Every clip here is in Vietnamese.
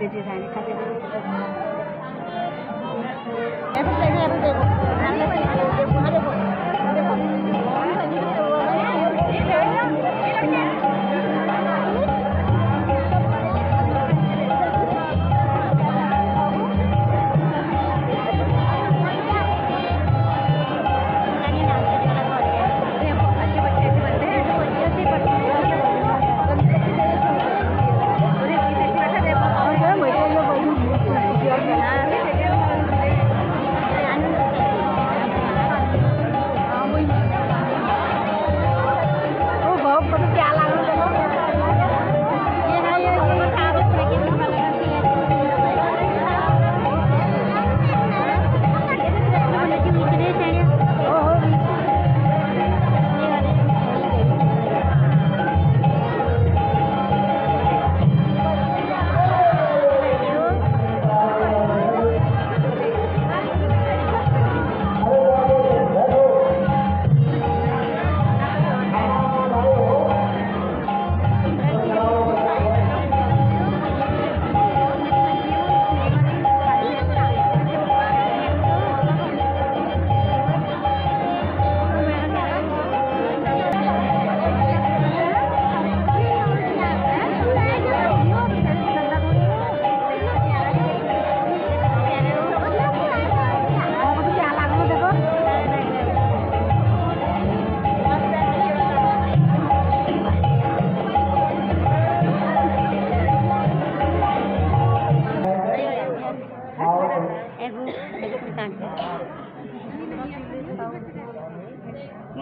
पे डिज़ाइन का देखो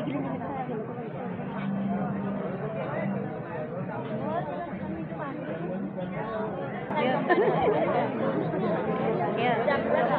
Yeah. yeah.